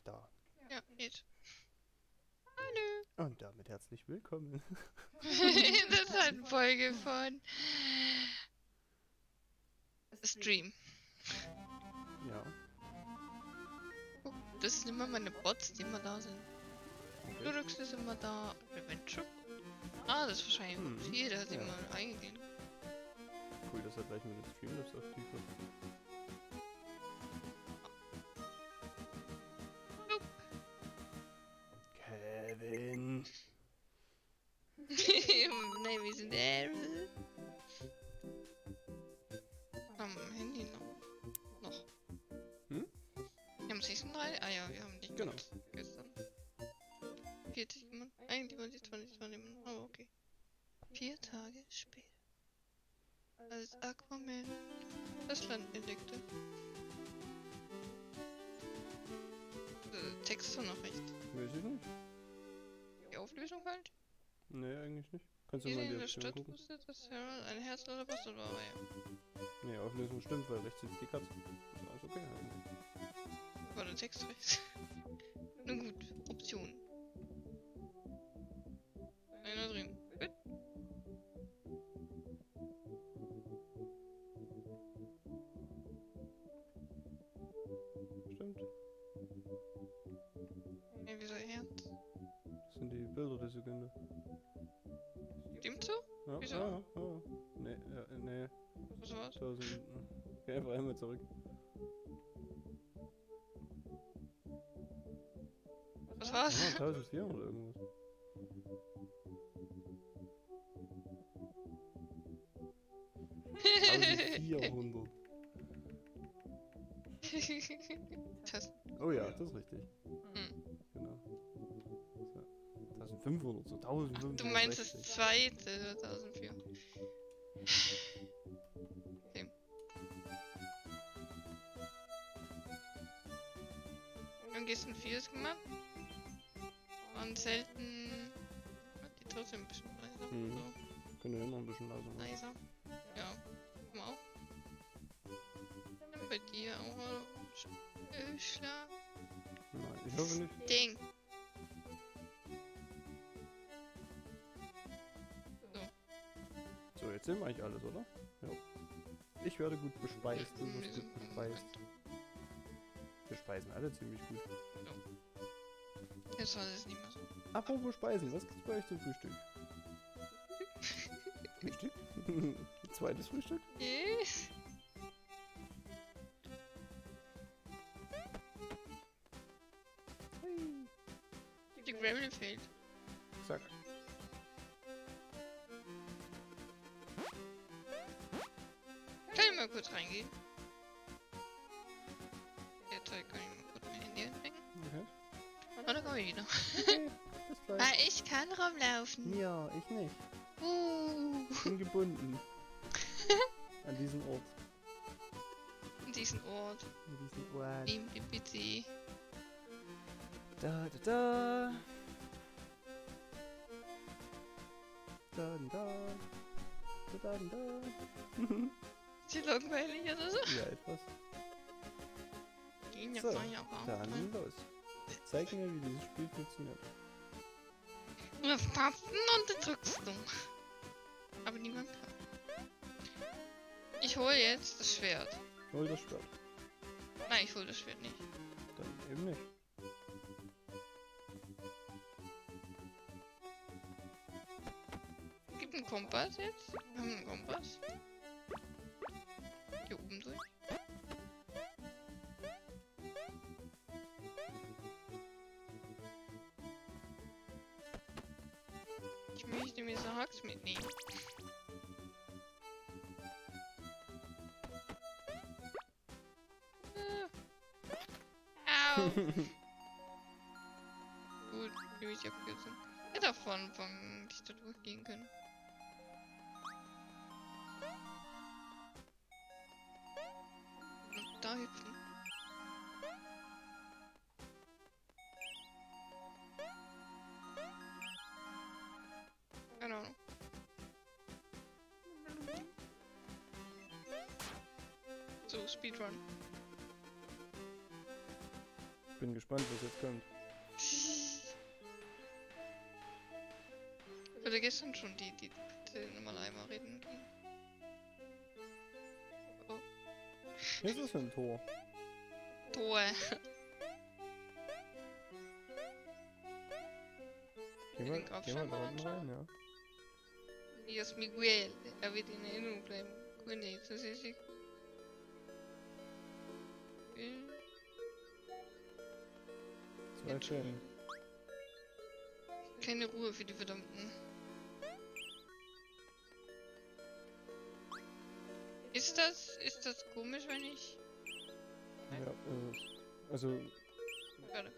nicht da. Ja, geht. Hallo. Und damit herzlich willkommen. In der zweiten Folge von Stream. ja. Guck, das sind immer meine Bots, die immer da sind. Okay. Lurix ist immer da. Adventure. Ah, das ist wahrscheinlich Hm, hier, der hat ja. immer eingegeben. Cool, dass er gleich mit dem Streamlabs aktiv wird. Kevin. Name is Daryl. Am Handy noch. Noch. Hm? Wir haben Season 3? Ah ja, wir haben die Genau. gestern. 40 Mann. Eigentlich wollte ich 20 Mann nehmen, aber okay. Vier Tage später. Als Aquaman das Land entdeckte. Der Text ist doch noch recht. Weiß ich nicht. Auflösung falsch? Nee, eigentlich nicht. Kannst du mal in die der Stadt gucken? wusste, dass Harold ein Herz oder was war, aber ja. Nee, Auflösung stimmt, weil rechts sitzt die Katze. Ist alles okay eigentlich. War der Text recht? Nun gut, Option. Einer drin. Sind die Bilder der Sekunde. Stimmt so? Ja, Wieso? Ja, ja. Nee, ja, nee. Was war's? 1000. Geh einfach einmal zurück. Was war's? 1400 oder irgendwas. Vierhundert. das, Oh ja, das ist richtig. Hm. Genau. So. 1500, so 1500. Du meinst das zweite 1004. Okay. Und gestern vieles gemacht. Und selten. Die trotzdem ein bisschen leiser. Mhm. So. Können wir immer ein bisschen leiser machen. Leiser. Ja, guck mal. Dann bei dir auch mal Öschler. Nein, ich hoffe nicht. Ding. Sind wir eigentlich alles, oder? Ja. Ich werde gut bespeist, du wirst gut bespeist. Wir speisen alle ziemlich gut. Jetzt war es nicht mehr so. Apropos Speisen, was gibt's bei euch zum Frühstück? Frühstück? Zweites Frühstück? Yes. Die Gremlin fehlt. Mal kurz reingehen? Derzeit kann ich mal kurz mein Handy anbringen. Okay. Und dann komme ich wieder. okay. Bis Ah, ich kann rumlaufen. Ja, ich nicht. Uh. Ich bin gebunden. An diesen Ort. In diesem Ort. An diesen Ort. Ihm die bitte. Da, da, da. Da, da, da. Da, da, da. Die langweilig oder so? Ja, etwas. Gehen ja So, auch Dann los. Zeig mir, wie dieses Spiel funktioniert. Nur Tasten und dann drückst du. Aber niemand kann. Ich hole jetzt das Schwert. Hol das Schwert. Nein, ich hole das Schwert nicht. Dann eben nicht. Gibt einen Kompass jetzt? Wir haben einen Kompass. Hier oben durch. Ich möchte mir so Hacks mitnehmen. Ah. Au! Gut, nehme ich abkürzen. Hätte auch von nicht da durchgehen können. Hüpfen. Keine Ahnung. So, Speedrun. bin gespannt, was jetzt kommt. Ich hatte gestern schon die, die, die nochmal einmal reden ging. Hier ist ein Tor. Tor. Geh mal, geh mal da unten rein, ja. Hier ist Miguel. Er wird in Erinnerung bleiben. Nee, das ist ich. Zwei schön. Keine Ruhe für die Verdammten. Ist das, ist das komisch, wenn ich... Ja, äh, also Warte.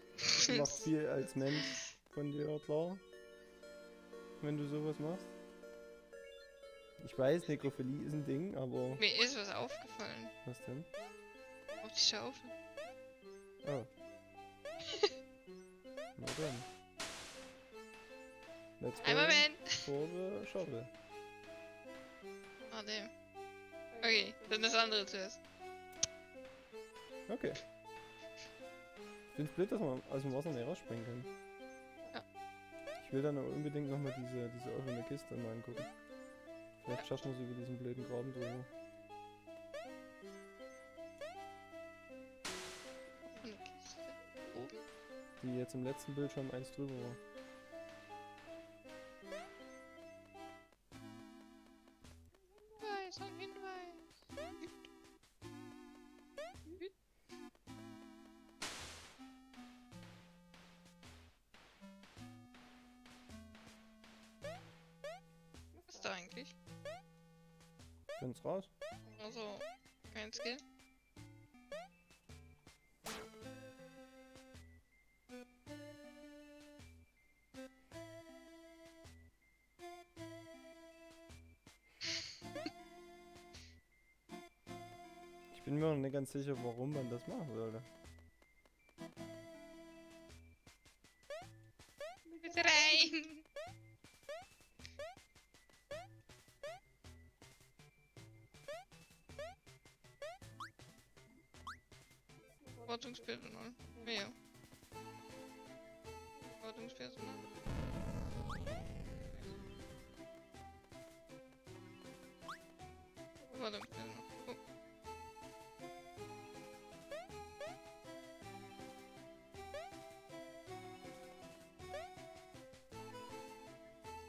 macht viel als Mensch von dir klar, wenn du sowas machst. Ich weiß, Nekrophilie ist ein Ding, aber Mir ist was aufgefallen. was denn? Auf die Schaufel. Oh. Na dann. Let's go Ein Moment! for the shovel. Warte. Okay, dann das andere zuerst. Okay. Ich find's blöd, dass man aus dem Wasser nicht rausspringen kann. Ja. Ich will dann unbedingt nochmal diese, diese offene Kiste mal angucken. Vielleicht schaffen wir es über diesen blöden Graben drüber. Eine Kiste. Oben. Die jetzt im letzten Bildschirm eins drüber war. Ganz sicher, warum man das machen sollte.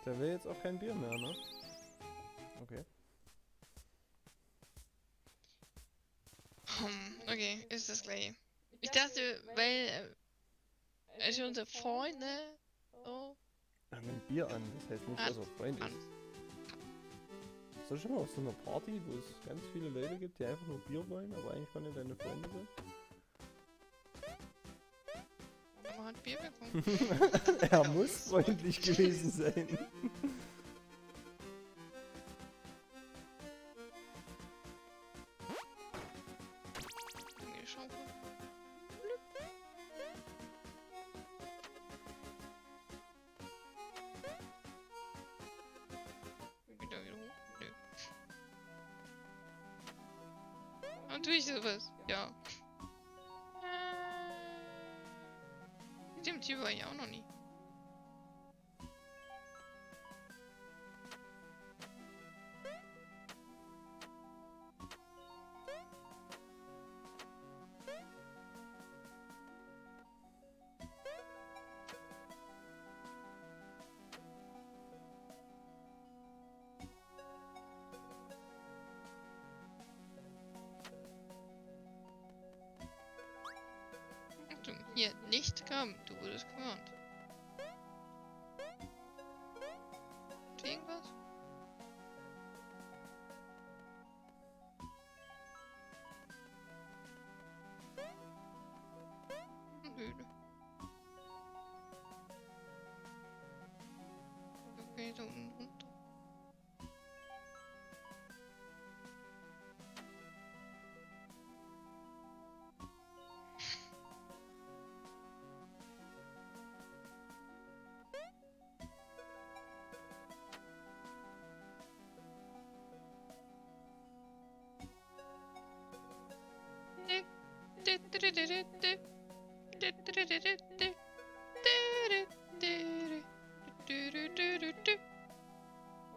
Der will jetzt auch kein Bier mehr, ne? Okay. Hm, okay, ist das gleich. Ich dachte, weil äh, also unsere Freunde so Er nimmt Bier an, das heißt nicht, dass er Freund ist. Ist das schon mal auf so einer Party, wo es ganz viele Leute gibt, die einfach nur Bier wollen, aber eigentlich gar nicht deine Freunde sind? er muss freundlich gewesen sein.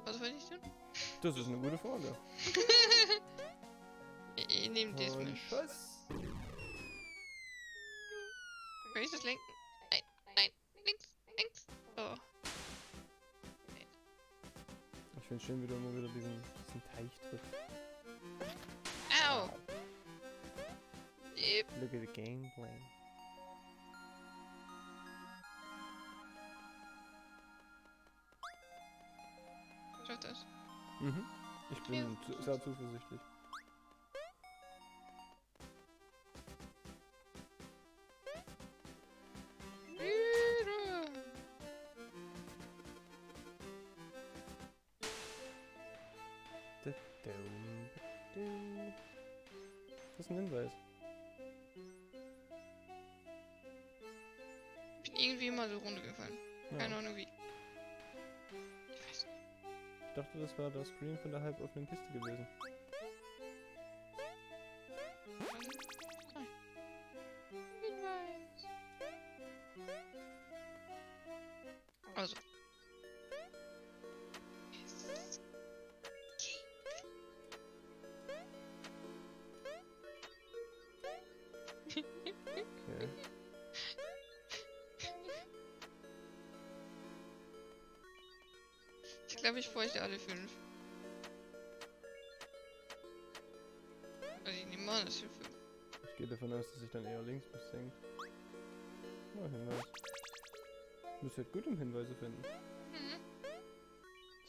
Was will ich denn? Das ist eine gute Frage. ich nehme dies mit. Schuss. Kann ich das lenken? Nein, nein, links, links. Oh. Ich finde schön, wie du immer wieder diesen, diesen Teich triffst. Look at the gameplay. Das. Mhm. Ich bin sehr zuversichtlich. Das war der Screen von der halboffenen Kiste gewesen. Glaube, ich bräuchte alle fünf. Also ich nehme an, dass wir fünf. Ich gehe davon aus, dass ich dann eher links bis senkt. Na, Hinweis. Du musst halt gut im Hinweise finden. Mhm.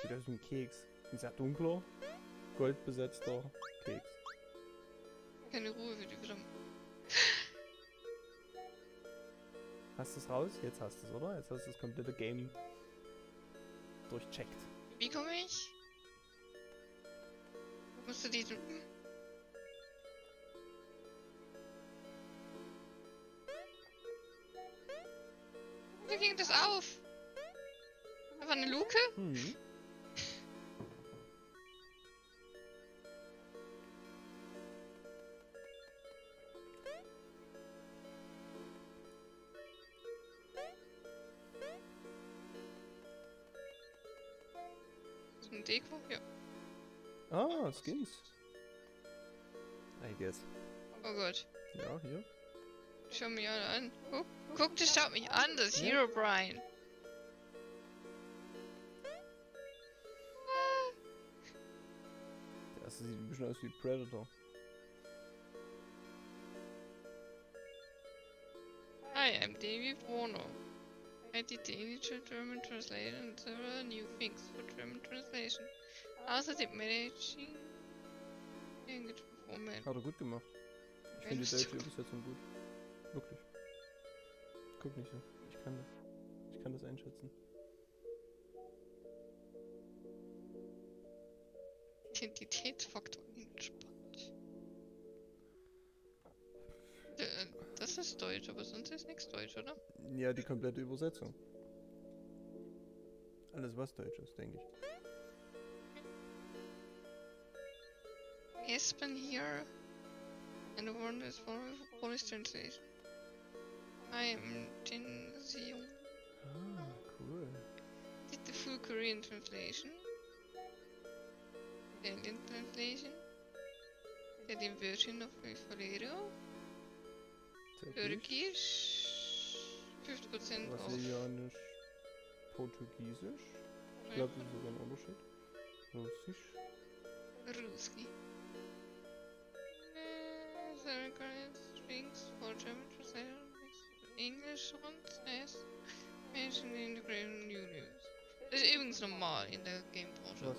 Sieht aus wie ein Keks. Ein sehr dunkler, goldbesetzter Keks. Keine Ruhe für die Verdammt. Hast du es raus? Jetzt hast du es, oder? Jetzt hast du das komplette Game durchcheckt. Wie komme ich? Musst du diesen. Wie ging das auf? War eine Luke? Mhm. Deko? Ja. Ah, Skins. I guess. Oh Gott. Ja, hier. Schau mich alle an. Guck, guck, das schaut mich an, das ist Ja. Hero Brian. Der erste sieht ein bisschen aus wie Predator. Hi, I'm David Warner. Did the initial German translation and several new things for German translation. Außerdem managing language performance. Hat er gut gemacht. Ich finde die deutsche Übersetzung gut. Wirklich. Guck nicht so. Ich kann das. Ich kann das einschätzen. Identitätsfaktor entspannt. Äh, das ist Deutsch, aber sonst ist nichts Deutsch, oder? Ja, die komplette Übersetzung. Alles was Deutsch ist, denke ich. Espen here, and one is for Polish translation. I am Jin Seong. Ah, cool. Did the full Korean translation, Italian translation, Italian version of the Folero, Türkisch, Turkish, 50% off. Brasilianisch, Portugiesisch. Ich glaube, das ist sogar ein Unterschied. Russisch. Ruski. Current strings for German translation. English ones, yes. Mentioned in the Graham New News. Das ist übrigens normal in der Gamebranche. Was?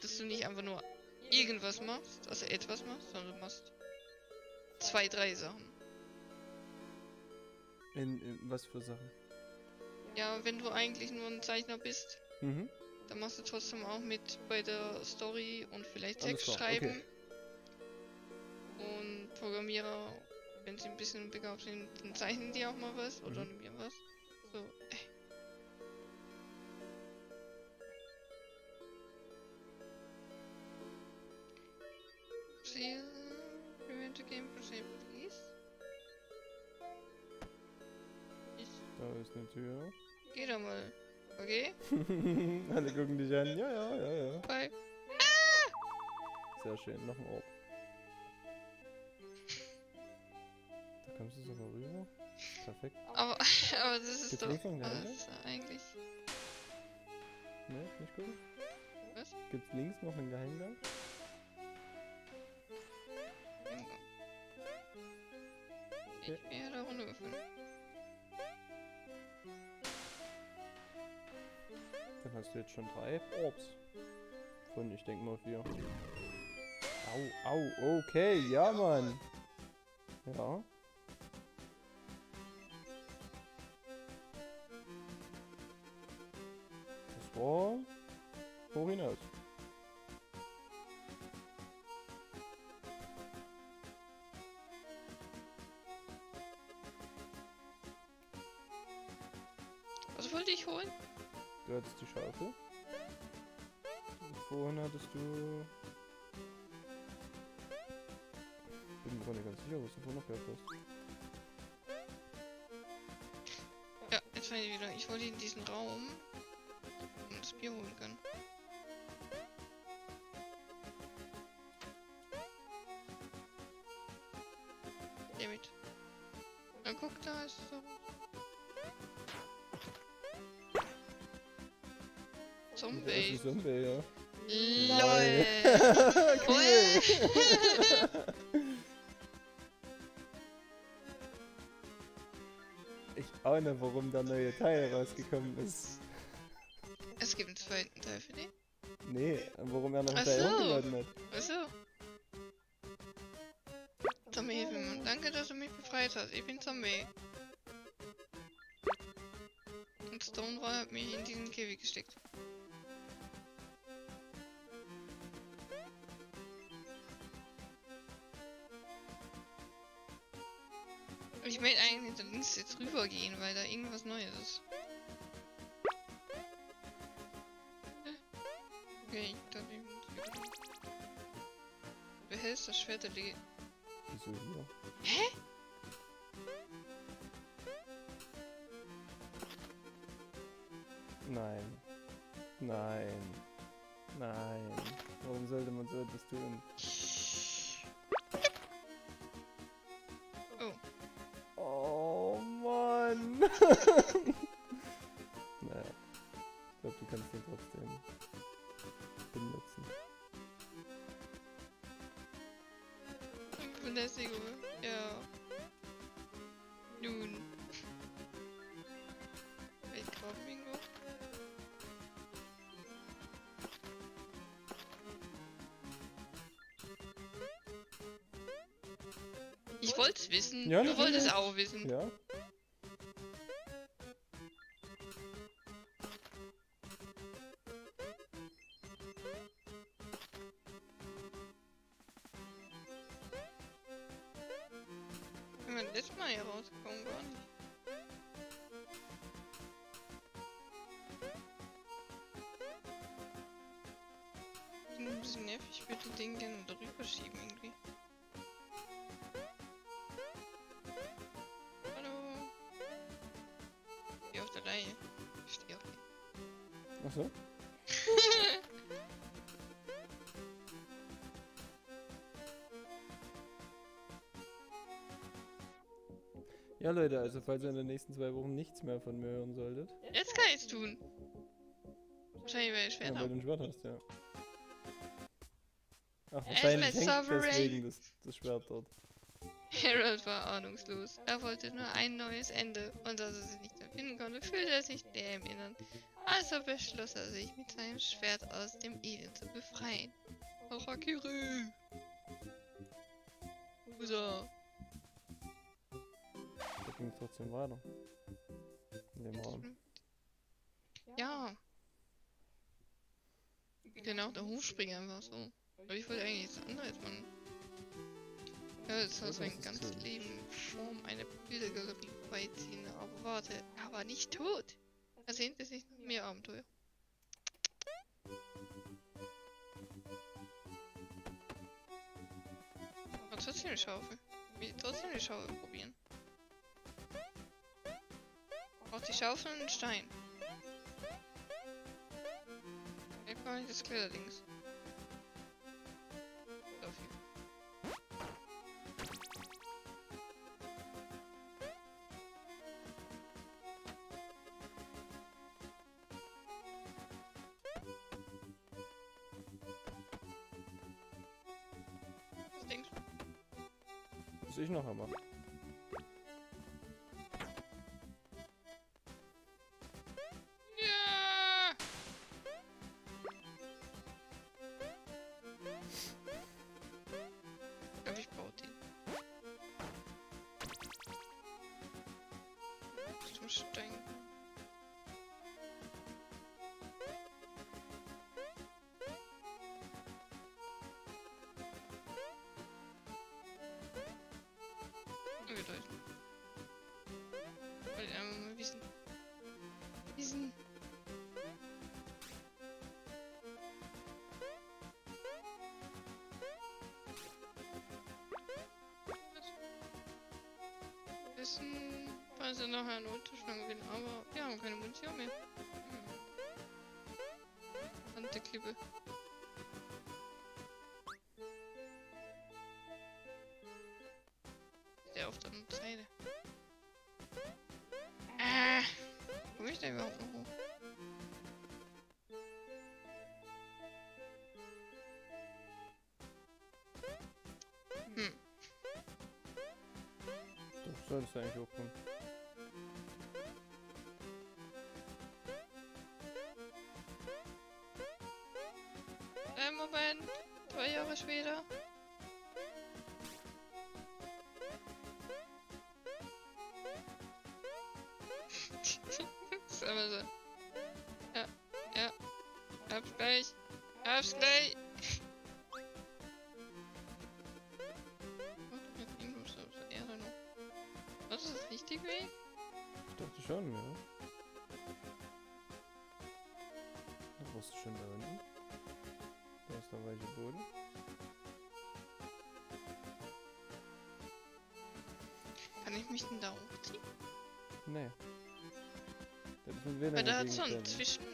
Dass du nicht einfach nur irgendwas machst, also etwas machst, sondern du machst zwei, drei Sachen. In, in was für Sachen? Ja, wenn du eigentlich nur ein Zeichner bist, Mhm. dann machst du trotzdem auch mit bei der Story und vielleicht Text klar, schreiben. okay. Und Programmierer, wenn sie ein bisschen begabt sind, dann zeichnen die auch mal was oder Mhm. animieren was. So, äh. Eine Tür. Geh doch mal. Okay? Alle gucken dich an. Ja, ja, ja, ja. Bye. Sehr schön. Noch ein Orb. Da kommst du sogar rüber. Perfekt. Aber, aber das ist Gibt's doch. links? Was eigentlich? Ne, nicht gut. Was? Gibt's links noch einen Geheimgang? Ich bin ja da runtergefallen. Dann hast du jetzt schon drei Orbs. Von, ich denke mal vier. Au, au, okay, ja, Mann. Ja. Das war hoch hinaus. Hattest die Schaufel. Und vorhin hattest du... Bin mir gar nicht ganz sicher, was du vorhin noch gehabt hast. Ja, jetzt weiß ich wieder. Ich wollte in diesen Raum das Bier holen können. Zombie. ist ein Zombie, ja. LOL. cool. ich ahne, warum der neue Teil rausgekommen ist. Es gibt einen zweiten Teil für den. Nee, warum er noch einen Teil so. hochgeladen hat. Achso. Zombie, hilf mir. Danke, dass du mich befreit hast. Ich bin Zombie. Und Stonewall hat mich in diesen Käfig gesteckt. Ich möchte eigentlich da links jetzt rübergehen, weil da irgendwas Neues ist. Okay, wieder. Du behältst das Schwert der Legende. Wieso hier? Hä? Nein. Nein. Nein. Warum sollte man so etwas tun? naja. Ich glaube, du kannst den trotzdem benutzen. Belästigung, ja. Nun. Weltkraft-Bingo. Ich wollte es wissen. Ja, du wolltest auch wissen. Ja? Gerne drüber schieben irgendwie. Hallo. Geh auf der Reihe. Ich steh auf die. Achso? Ja, Leute, also falls ihr in den nächsten zwei Wochen nichts mehr von mir hören solltet, Jetzt kann ich's tun. Wahrscheinlich, weil ich ja, Schwert weil habe. du ein Schwert hast, ja. Ach, wahrscheinlich hängt Sovereign. deswegen das, das Schwert dort. Harold war ahnungslos. Er wollte nur ein neues Ende und als er sich nicht mehr finden konnte, fühlte er sich der im Innern. Also beschloss er sich mit seinem Schwert aus dem Elend zu befreien. Harakiri! Usa! Da ging es trotzdem weiter. In dem Raum. Ja. Genau, der Hochspringer einfach so. Aber ich wollte eigentlich nichts anderes machen. Ja, jetzt soll das sein ganzes. Leben in Form einer Bildergalerie beiziehen. Aber warte, er war nicht tot. Er sehnte sich nach mehr Abenteuer. Aber trotzdem eine Schaufel. Ich will trotzdem eine Schaufel probieren. Braucht die Schaufel und einen Stein. Ich brauche nicht das Kletterdings. Was ich noch mache. Ja! Glaube, ich baue den. Zum Stein. Wissen, falls wir nachher eine Unterschlange gewinnen, aber wir haben keine Munition mehr. Hm. Verdammte Klippe. Solltest du eigentlich hochkommen. Äh, Moment. Zwei Jahre später. Ja, ja. Hab's gleich. Hab's gleich. Mich denn da hochziehen? Nee. Das mit WLAN Weil da hat so ein entgegengestellt.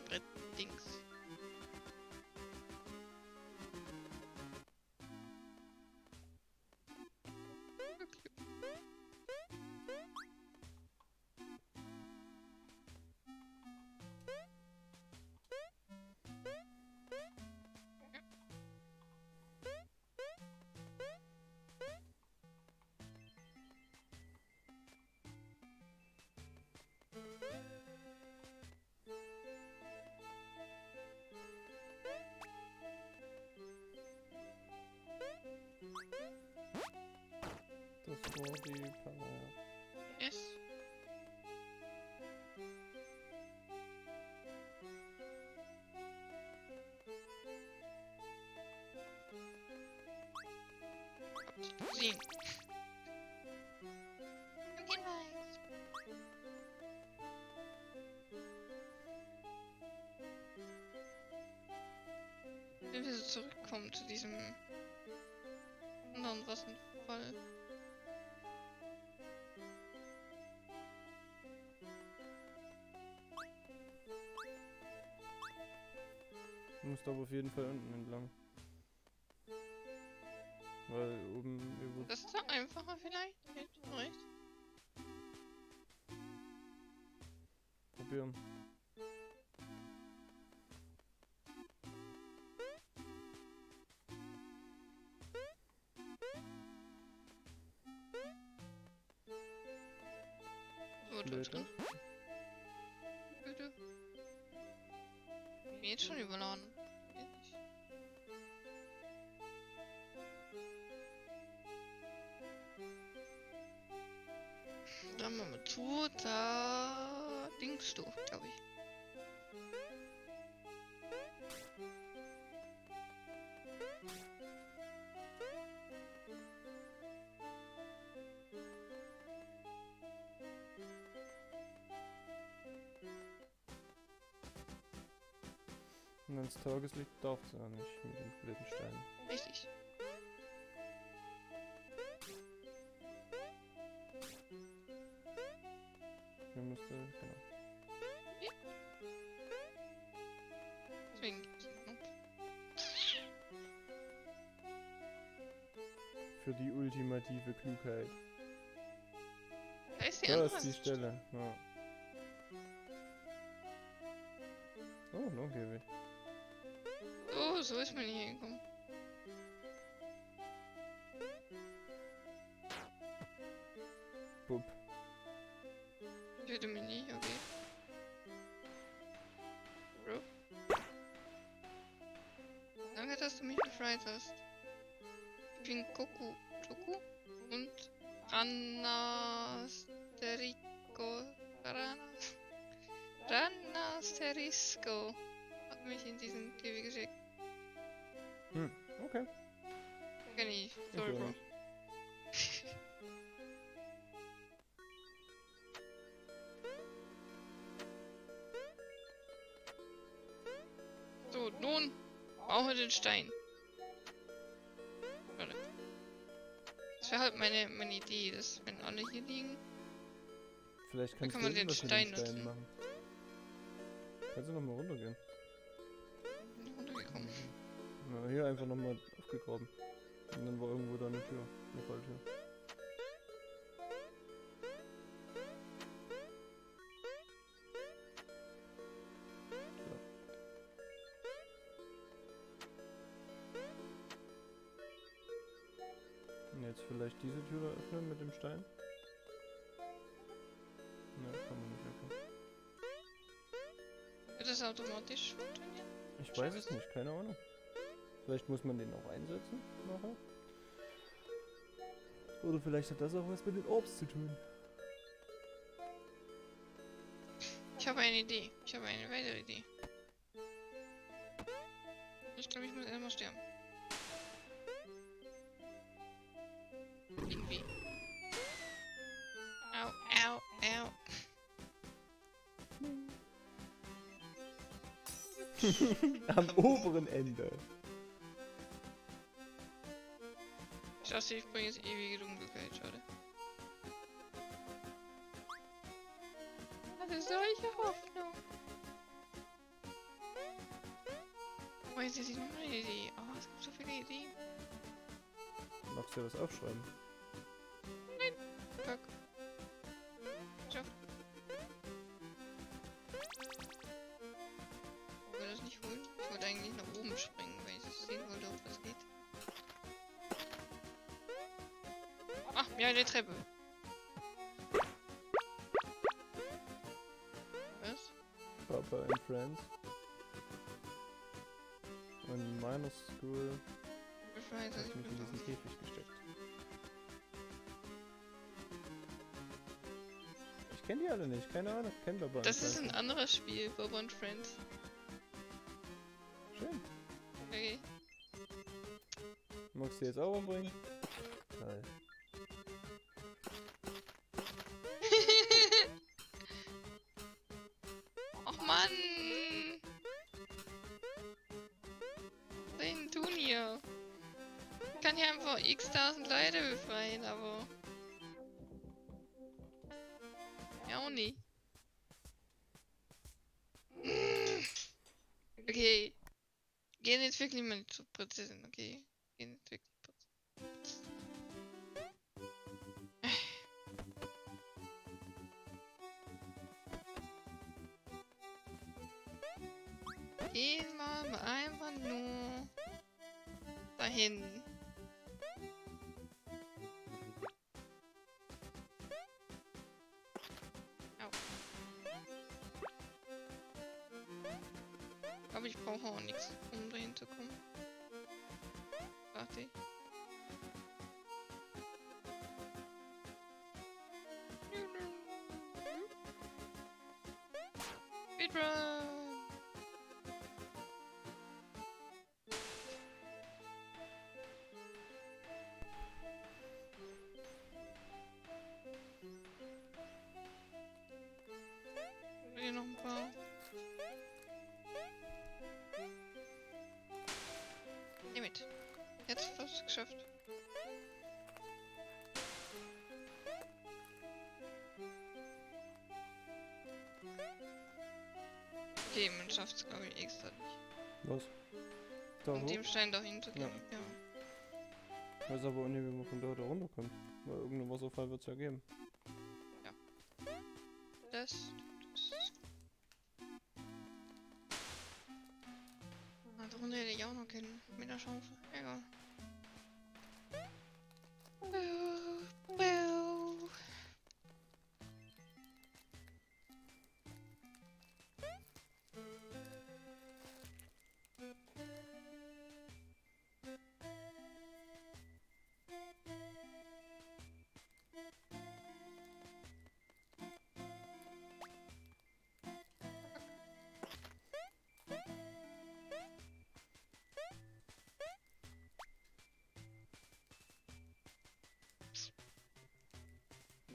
Zu diesem anderen Wasserfall. Du musst aber auf jeden Fall unten entlang. Weil oben über Das ist doch einfacher vielleicht. Ich recht. probieren. Da drin. Bitte. Bin jetzt schon überladen. Dann machen wir zu, da dingst du, glaube ich. Und wenn es Tageslicht darf es auch nicht mit den blöden Steinen. Richtig. Hier müsste, genau. Ja. Deswegen Für die ultimative Klugheit. Da ist die da andere ist die Stelle. Ja. Oh, noch gebe ich. Oh, so ist man hier hingekommen. Bup. Töte mich nicht, okay. Bro. Danke, dass du mich befreit hast. Ich bin Goku, Toku und Ranasterico. Ranas, Ranasterisco hat mich in diesen Käfig geschickt. Hm, okay. Ich. Sorry, Bro. So, nun brauchen wir den Stein. Warte. Das wäre halt meine, meine Idee, dass wenn alle hier liegen. Vielleicht kannst kann man den mit Stein den nutzen. machen. Kannst du nochmal runtergehen? Ja, hier einfach nochmal aufgegraben. Und dann war irgendwo da eine Tür. Eine Falltür. So. Und jetzt vielleicht diese Tür da öffnen mit dem Stein? Ne, kann man nicht öffnen. Wird das automatisch funktionieren? Ich weiß es nicht, keine Ahnung. Vielleicht muss man den auch einsetzen nachher. Oder vielleicht hat das auch was mit den Orbs zu tun. Ich habe eine Idee. Ich habe eine weitere Idee. Ich glaube, ich muss erstmal sterben. Irgendwie. Au, au, au. Am oberen Ende. Ich dachte, ich bringe jetzt ewige Dunkelheit, schade. Hatte solche Hoffnung. Oh, jetzt ist noch eine Idee. Oh, es gibt so viele Ideen. Magst du was aufschreiben? Kack. Geschafft. Ich will das nicht holen. Ich wollte eigentlich nach oben springen, weil ich das sehen wollte, ob das geht. Ach, ja, eine Treppe. Was? Papa and Friends. Und Minor School Ich weiß, ich mich in diesen Käfig gesteckt. Ich kenne die alle nicht, keine Ahnung. Kenn and Das ist Friends ein anderes Spiel, Bob und Friends. Schön. Okay. Magst du jetzt auch umbringen? Hier einfach x tausend Leute befreien, aber... Ja auch nicht. Okay. Gehen jetzt wirklich mal zur Prinzessin, okay? Gehen jetzt wirklich Prinzessin. Gehen wir mal einfach nur dahin. Aber ich brauche auch nichts, um dahin zu kommen. Warte. Speedrun! Fast geschafft. Okay, man schafft es glaube ich extra nicht. Was? Da Um hoch? dem Stein da hinzugehen. Ja. weiß aber auch nicht, wie man von dort runterkommt. Weil irgendein Wasserfall wird es ja geben. Das. das.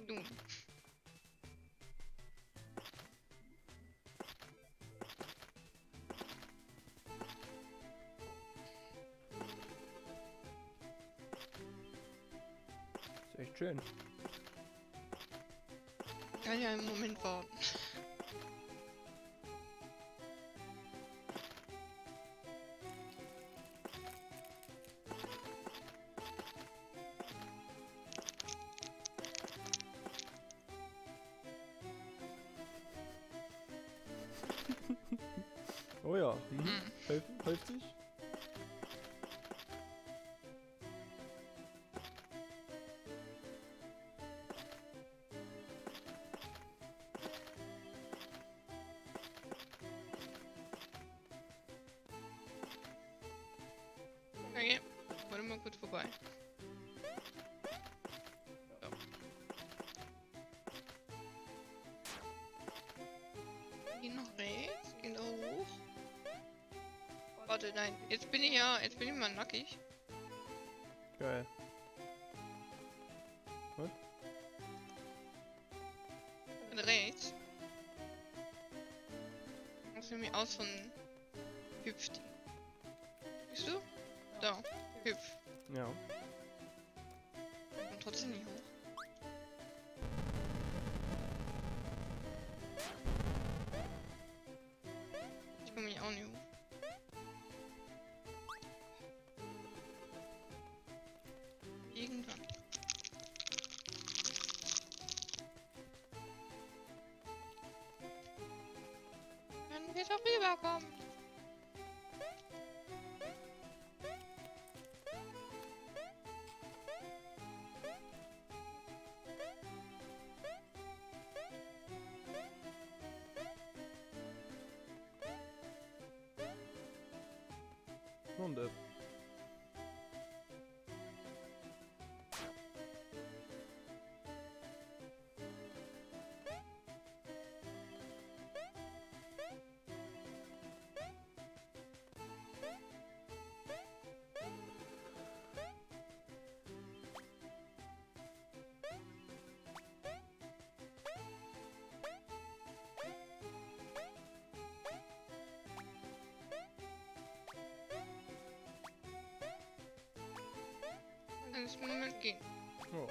Du. Ist echt schön. Kann ja einen Moment warten. Geh noch rechts, geh noch hoch. Warte, nein, jetzt bin ich ja, jetzt bin ich mal nackig. Geil. Warte, rechts. Das sieht mir aus von wir doch rüberkommen? Und das. Dann ist mir Moment gehen. Oh.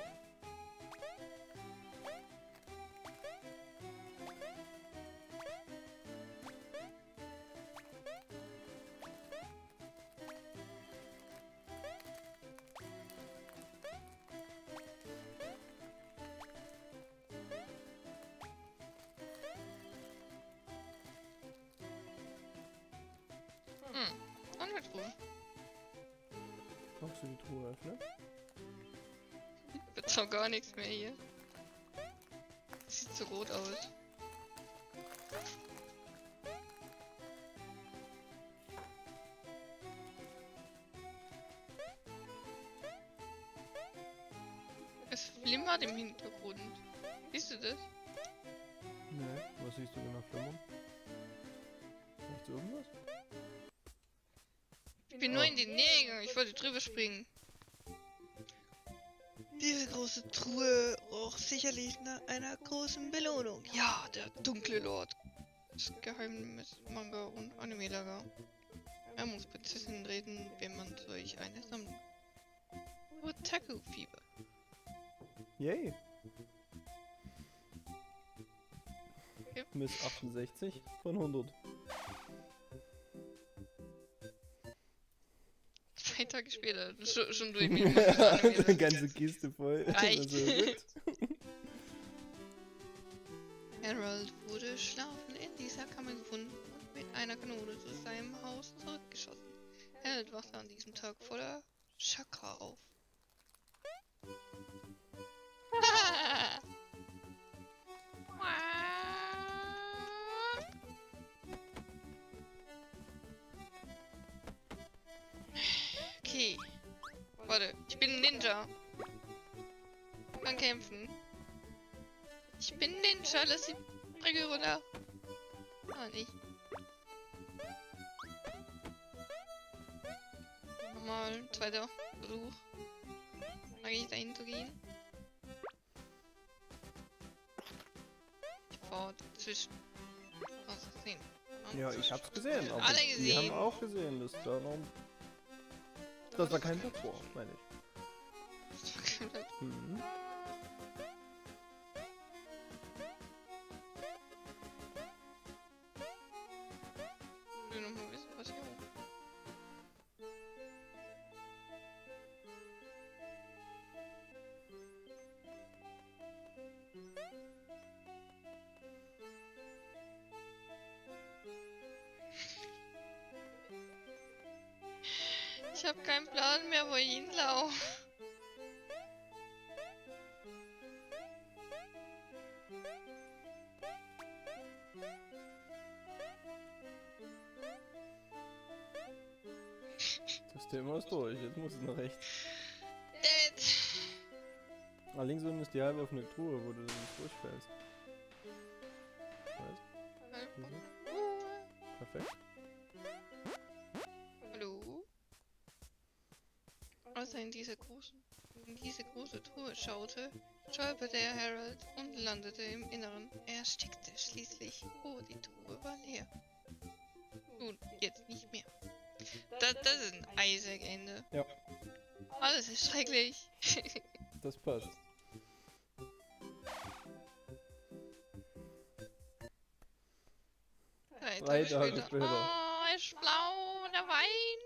Hm, dann halt Ruhe. Magst du die Truhe öffnen? Doch gar nichts mehr hier. Sieht so rot aus. Es flimmert im Hintergrund. Siehst du das? Nee. Was siehst du genau flimmern? Macht's irgendwas? Ich bin nur in die Nähe gegangen. Ich wollte drüber springen. Diese große Truhe roch sicherlich nach einer großen Belohnung. Ja, der dunkle Lord. Das Geheimnismanga und Anime-Lager. Er muss Prinzessinnen reden, wenn man solch eine Sammlung. Otaku-Fieber. Yay! Ja. Miss 68 von 100. Tage später. Schon, schon durch mich. Eine ganze Kiste voll. Reicht. Harold wurde schlafen in dieser Kammer gefunden und mit einer Kanone zu seinem Haus zurückgeschossen. Harold wachte an diesem Tag voller Chakra auf. Warte, ich bin ein Ninja. Kann kämpfen. Ich bin Ninja, lass die Brücke runter. Ah, nicht. Nochmal, zweiter Versuch. Eigentlich dahin zu gehen. Ich fahr zwischen. Aus Versehen. Ja, ich hab's gesehen. Aber Alle Die gesehen. haben auch gesehen, dass da noch. Das war kein Labor, meine ich. Mhm. Ich will Ich habe keinen Plan mehr, wo ich hinlaufe. Das Thema ist durch, jetzt muss es nach rechts. Dammit. Ah, links unten ist die halbe offene Truhe, wo du nicht durchfällst. Weißt du? Perfekt. Als er in diese, großen, in diese große Truhe schaute, stolperte er Harold und landete im Inneren. Er erstickte schließlich. Oh, die Truhe war leer. Nun, jetzt nicht mehr. Das, das ist ein Isaac-Ende. Ja. Alles ist schrecklich. Das passt. Drei Tage später. Oh, er ist blau, der Wein.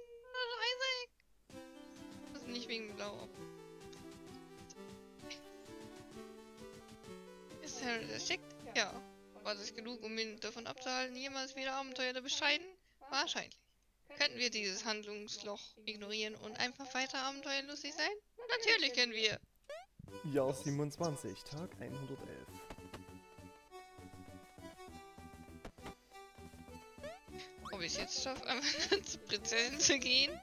Nicht wegen blau. Ist Harold erstickt? Ja. War das genug, um ihn davon abzuhalten, jemals wieder Abenteuer zu bestreiten? Wahrscheinlich. Könnten wir dieses Handlungsloch ignorieren und einfach weiter abenteuerlustig sein? Natürlich können wir. Jahr 27, Tag 111. Ob ich es jetzt schaffe, einfach zur Prinzessin zu gehen?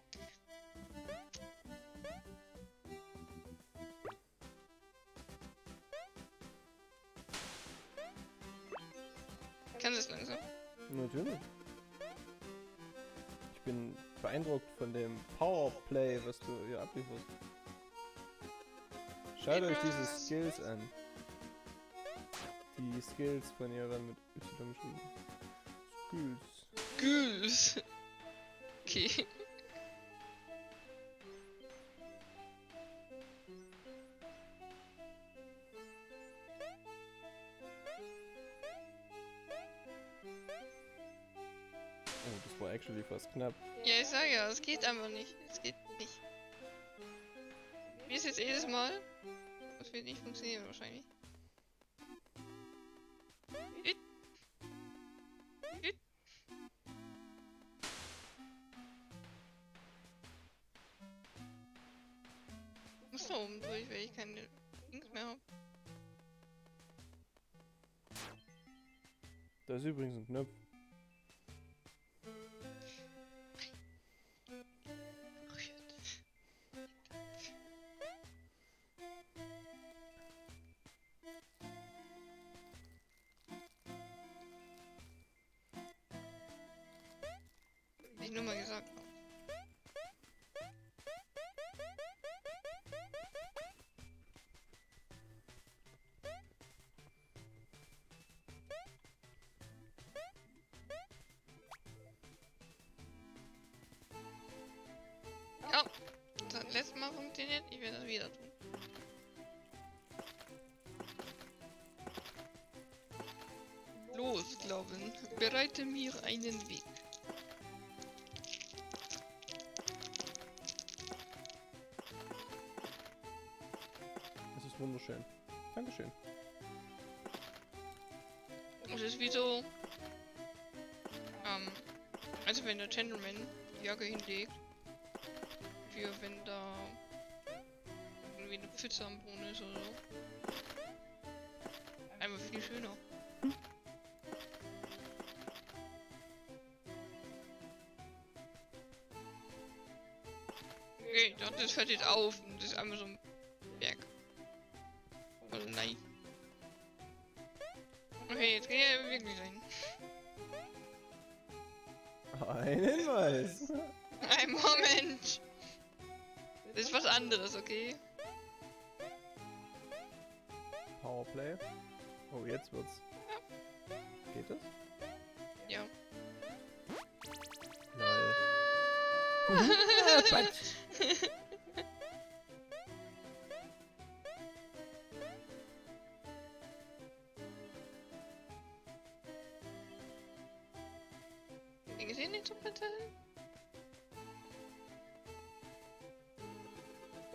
Das langsam? Natürlich. Ich bin beeindruckt von dem Powerplay, was du hier ablieferst. Schaut euch diese. Skills an. Die Skills von ihr werden mit Y geschrieben. Skills. Goose. Okay. Fast knapp. Ja, ich sage ja, es geht einfach nicht. Es geht nicht. Wie ist jetzt jedes Mal? Das wird nicht funktionieren wahrscheinlich. Hüt. Muss da oben durch, weil ich keine Dings mehr habe. Da ist übrigens ein Knopf. Nur mal gesagt. Ja, das hat letztes Mal funktioniert, ich werde das wieder tun. Los, Glauben, bereite mir einen Weg. Wunderschön. Dankeschön. Es ist wie so. Ähm, also wenn der Gentleman die Jacke hinlegt, für wenn da irgendwie eine Pfütze am Boden ist oder so. Einfach viel schöner. Okay, das hört jetzt auf und das ist einfach so ein jetzt wird's. Geht das? Ja. Ihr gesehen die Prinzessin?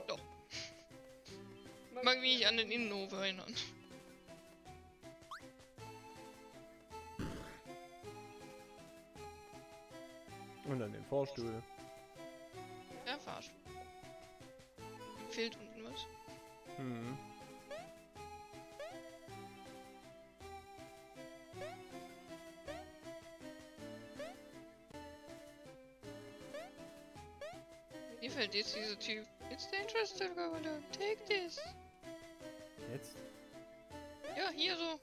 Doch. Mag mich an den Innenhof erinnern. Vorstuhl. Ja, Fahrstuhl. Fehlt unten was? Hm. Mir fällt jetzt dieser Typ. It's dangerous to go alone. Take this. Jetzt? Ja, hier so.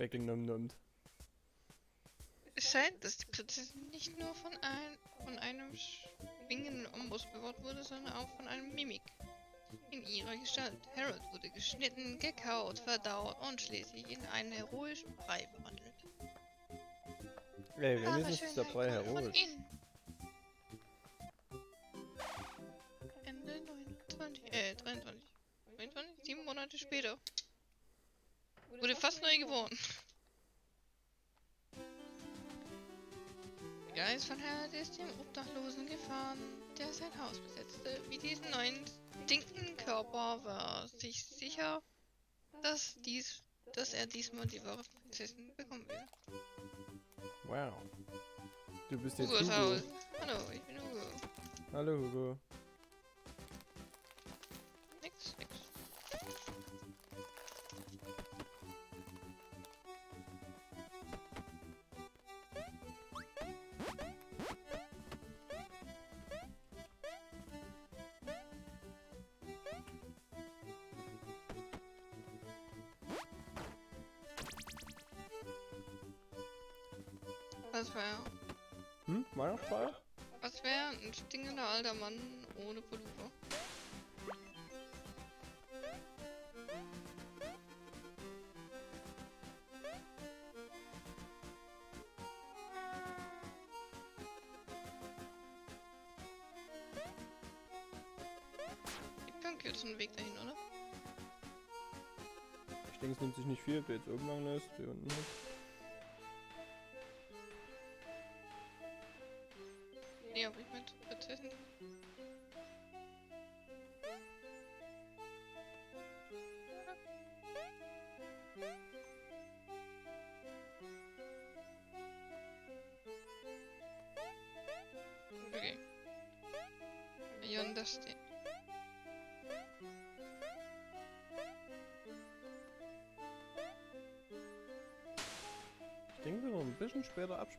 Weggenommen. Es scheint, dass die Prinzessin nicht nur von, ein, von einem schwingenden Ombus bewacht wurde, sondern auch von einem Mimik. In ihrer Gestalt. Harold wurde geschnitten, gekaut, verdaut und schließlich in einen heroischen Brei verwandelt. Ey, wenigstens ist der Brei heroisch. Ende 29, äh, 23. 29, sieben Monate später. Wurde fast neu geboren. Der Geist von Harold ist dem Obdachlosen gefahren, der sein Haus besetzte. Wie diesen neuen stinkenden Körper war sich sicher, dass dies, dass er diesmal die wahre Prinzessin bekommen will. Wow. Du bist jetzt Hugo Hugo. Hallo, ich bin Hugo. Hallo Hugo. Wäre Hm? Weihnachtsfeier? was wär ein stinkender alter Mann ohne Pullover? Die Pünktchen Weg dahin, oder? Ich denke, es nimmt sich nicht viel, ob du jetzt lang lässt, hier unten. halt.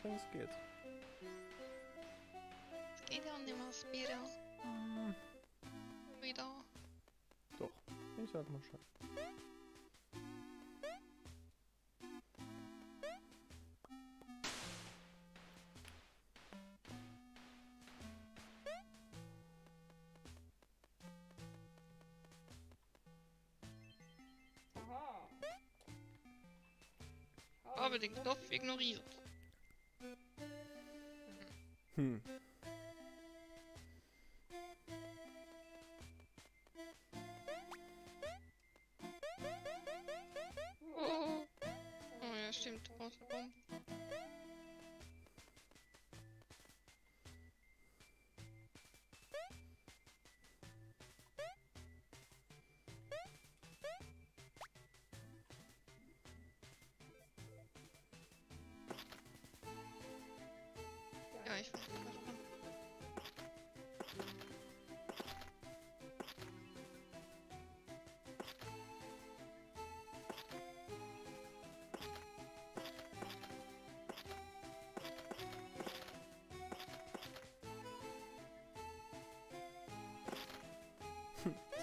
Später abspringst, geht's. Es geht ja nicht mehr später. Wieder. Doch. Ich sag mal schon. Habe den Knopf ignoriert. Hm.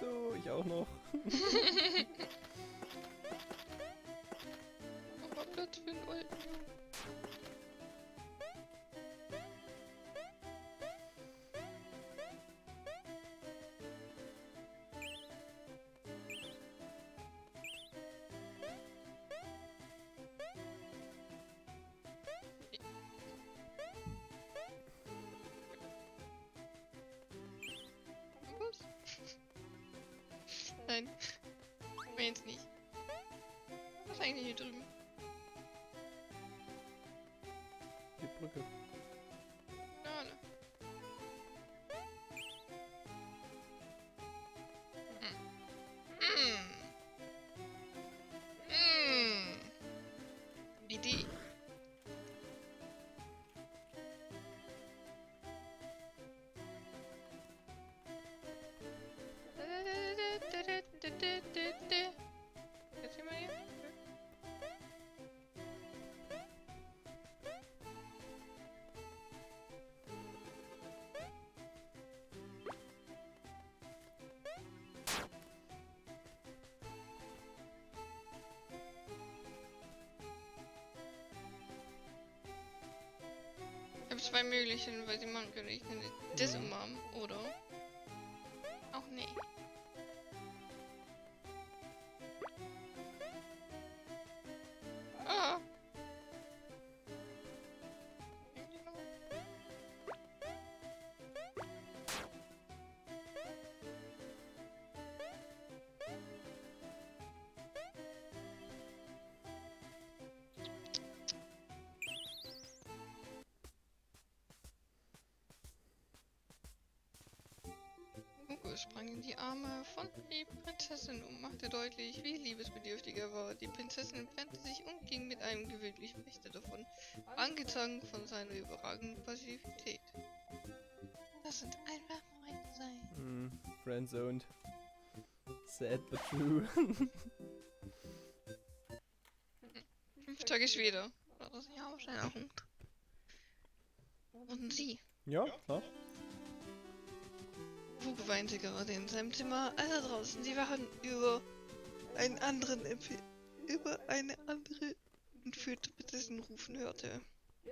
So, ich auch noch. Aber Platz für einen alten Jungen. Nein. Meins nicht. Was ist eigentlich hier drüben? Die Brücke. Jetzt sind wir hier. Ich habe zwei Möglichen, weil sie. Ich kann das Mhm. umarmen, oder? Prinzessin und machte deutlich, wie liebesbedürftig er war. Die Prinzessin entfernte sich und ging mit einem gewöhnlichen Wächter davon, angezogen von seiner überragenden Passivität. Das sind einfach Freunde sein. Hm, friendzoned. Sad but true. Fünf Tage später. War das ja auch schnell Punkt. Und sie. ja, klar. Hugo weinte gerade in seinem Zimmer, als er draußen die Wachen über einen anderen über eine andere entführte Prinzessin rufen hörte.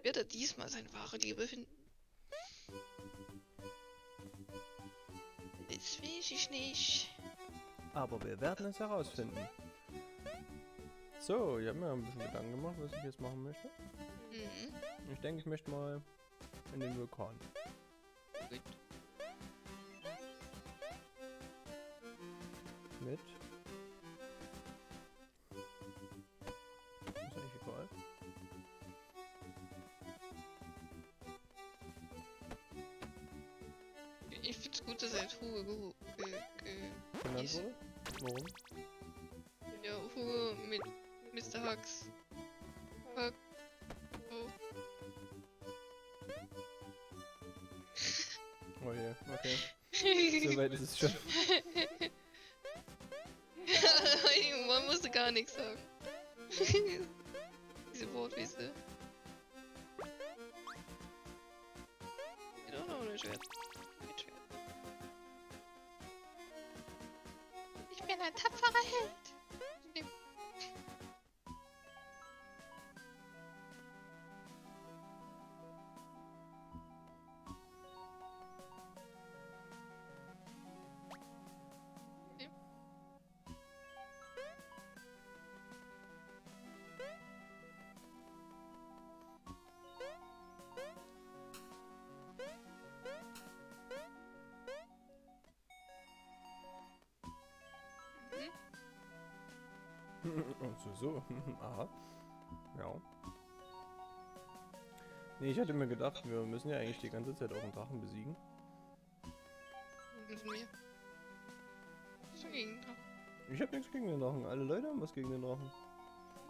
Wird er diesmal seine wahre Liebe finden? Das weiß ich nicht. Aber wir werden es herausfinden. So, ich habe mir ein bisschen Gedanken gemacht, was ich jetzt machen möchte. Mhm. Ich denke, ich möchte mal in den Vulkan. Hux. Hug. Oh. Je, okay. So weit ist es schon. Man musste gar nichts sagen. Diese Wortwitze. Geht auch noch ohne Schwert. Ich bin ein tapferer Held. So. Aha. Ja. Nee, ich hatte mir gedacht, wir müssen ja eigentlich die ganze Zeit auch einen Drachen besiegen. Wir. Ich hab nichts gegen den Drachen. Alle Leute haben was gegen den Drachen.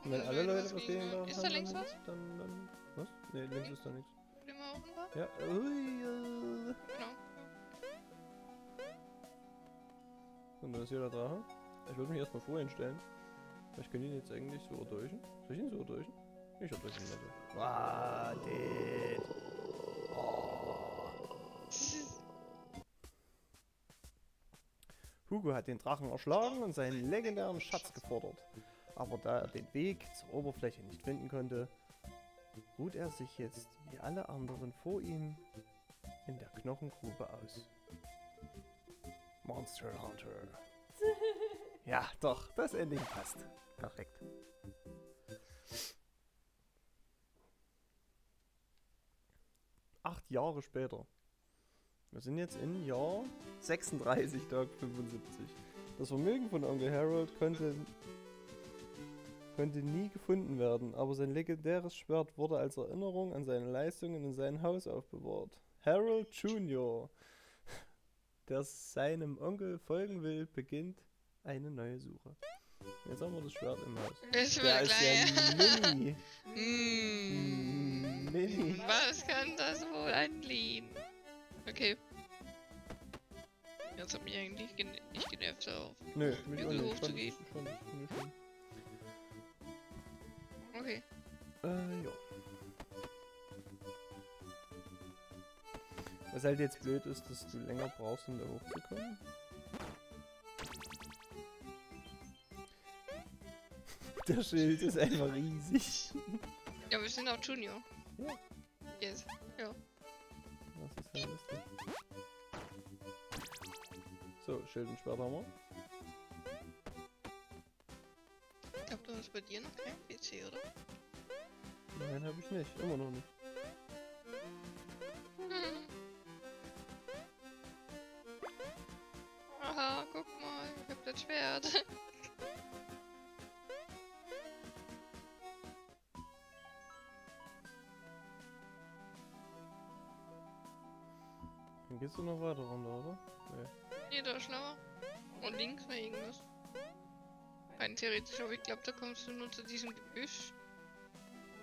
Und wenn alle Leute was gegen den Drachen Ist haben, da links dann, was? Dann, dann, was? Nee, links ist da nichts. Wir auch? Ja, ui, äh. Genau. Und da ist hier der Drache. Ich würde mich erstmal voreinstellen. Ich kann ihn jetzt eigentlich so erdolchen. Soll ich ihn so erdolchen? Ich erdolche ihn mal so. Hugo hat den Drachen erschlagen und seinen legendären Schatz gefordert. Aber da er den Weg zur Oberfläche nicht finden konnte, ruht er sich jetzt wie alle anderen vor ihm in der Knochengrube aus. Monster Hunter. Ja, doch, das Ending passt. Perfekt. Acht Jahre später. Wir sind jetzt im Jahr 36, Tag 75. Das Vermögen von Onkel Harold konnte, konnte nie gefunden werden, aber sein legendäres Schwert wurde als Erinnerung an seine Leistungen in seinem Haus aufbewahrt. Harold Jr., der seinem Onkel folgen will, beginnt eine neue Suche. Jetzt haben wir das Schwert im Haus. Ist Der mir ist gleich. ja mini. Mm. Mini. Was kann das wohl anliegen? Okay. Jetzt hat mich eigentlich gen nicht genervt auf. Nö, mich auch Hügel hochzugehen. schon, ich schon. Okay. Äh, ja. Was halt jetzt blöd ist, dass du länger brauchst, um da hochzukommen. Der Schild ist einfach riesig. Ja, wir sind auch Junior. Ja. Yes. Ja. Das ist ja lustig. So, Schild und Schwert haben wir. Ich glaube, du hast bei dir noch kein PC, oder? Nein, habe ich nicht. Immer noch nicht. Hm. Aha, guck mal, ich hab das Schwert. Dann gehst du noch weiter runter, oder? Nee. Hier, da ist schlauer. Und links war irgendwas. Rein theoretisch, aber ich glaube, da kommst du nur zu diesem Gebüsch,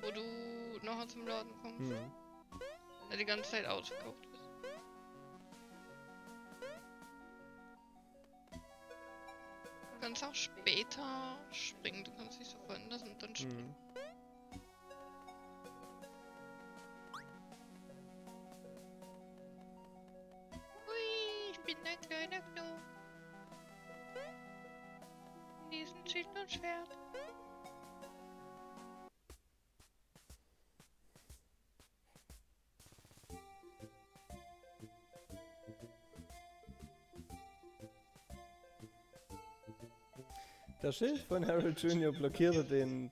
wo du nachher zum Laden kommst. Hm. Der die ganze Zeit ausverkauft ist. Du kannst auch später springen, du kannst dich so lassen und dann springen. Hm. Der Schild von Harold Jr. blockierte den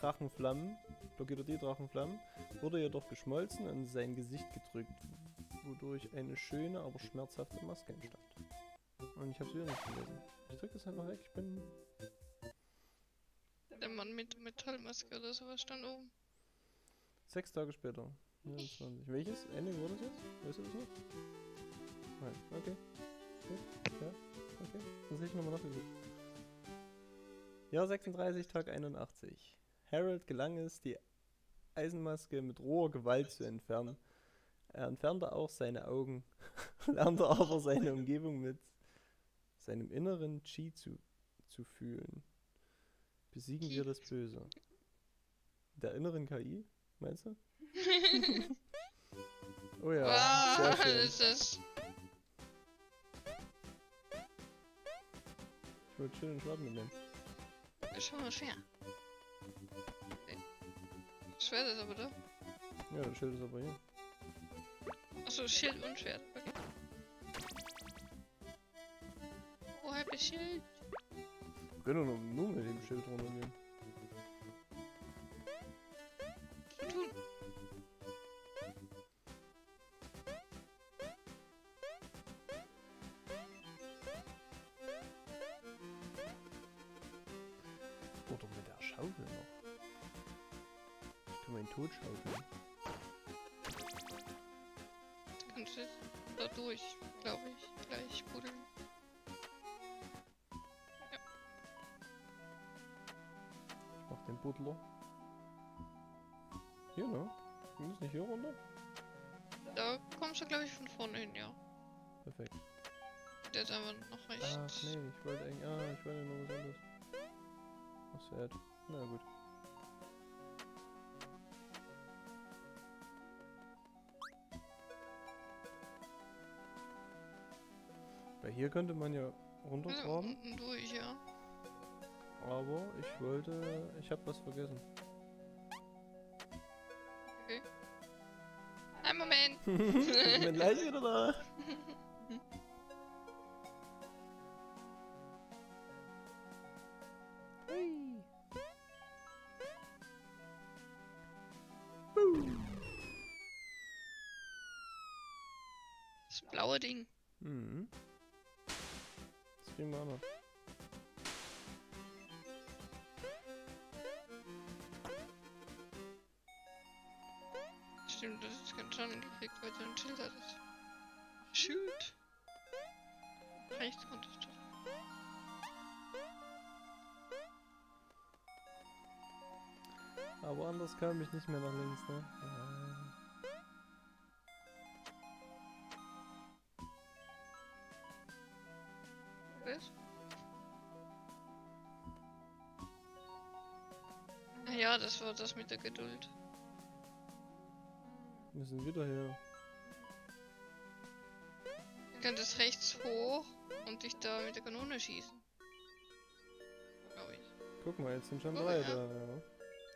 Drachenflammen, blockierte die Drachenflammen, wurde jedoch geschmolzen und in sein Gesicht gedrückt, wodurch eine schöne, aber schmerzhafte Maske entstand. Und ich habe sie wieder nicht gelesen. Ich drück das einfach weg, ich bin... Der Mann mit Metallmaske oder sowas stand oben. Sechs Tage später. 29. Welches Ende wurde das jetzt? Weißt du das noch? Nein, okay. Gut, ja, okay. Dann sehe ich nochmal nachgeguckt. Jahr 36, Tag 81. Harold gelang es, die Eisenmaske mit roher Gewalt zu entfernen. Er entfernte auch seine Augen, lernte aber seine Umgebung mit seinem inneren Chi zu, zu fühlen. Besiegen wir das Böse. Der inneren KI, meinst du? oh ja, sehr wow, schön. ist das. Ich wollte schön den Schwert mitnehmen. Ist schon mal schwer. Okay. Schwert ist aber da. Ja, das Schild ist aber hier. Achso, Schild und Schwert. Okay. Wo hab ich Schild? Wir können doch nur mit dem Schild runtergehen. Buddler. Hier, ne? Ging das nicht hier runter? Da kommst du, glaube ich, von vorne hin, ja. Perfekt. Der ist aber noch recht. Ach nee, ich wollte eigentlich. Ah, ich wollte nur was anderes. Ach, sad. Na gut. Weil hier könnte man ja Ja, runtergraben, unten durch, ja. Aber ich wollte. Ich habe was vergessen. Ein Moment! ich bin gleich wieder da. Das blaue Ding. Mhm. Das kriegen wir auch noch. Stimmt, das ist ganz schon gekriegt, weil du ein Schild hattest. Shoot! Rechts du. Aber anders kam ich nicht mehr nach links, ne? Ja. Was? Ah Ja, das war das mit der Geduld. Sind wieder hier. Du könntest rechts hoch und dich da mit der Kanone schießen. Glaube ich. Guck mal, jetzt sind schon Oh, drei ja. da, ja.